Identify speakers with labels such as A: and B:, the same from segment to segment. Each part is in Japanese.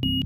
A: you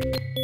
A: Thank you